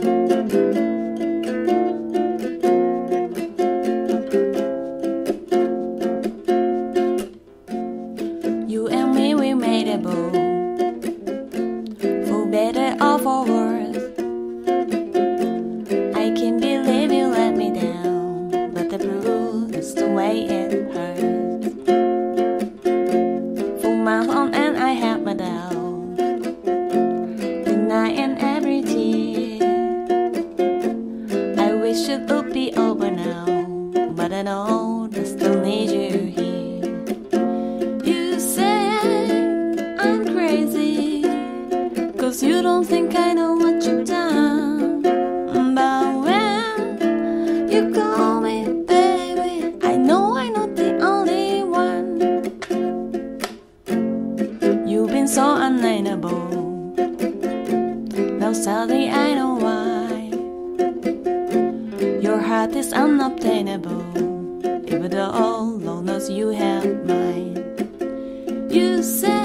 You it would be over now. But I know I still need you here. You say I'm crazy, cause you don't think I know what you've done. But when you call me baby, I know I'm not the only one. You've been so unnameable. Now sadly I know Heart is unobtainable, even though Lord knows you have mine. You say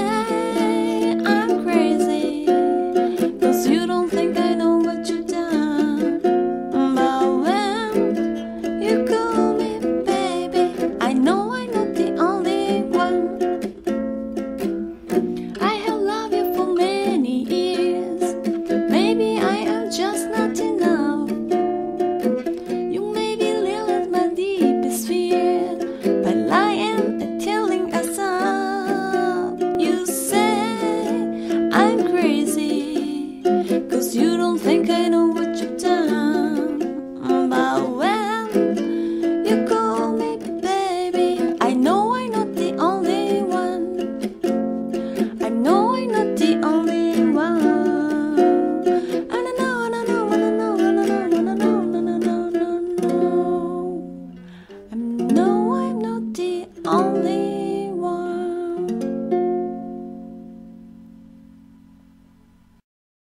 think I know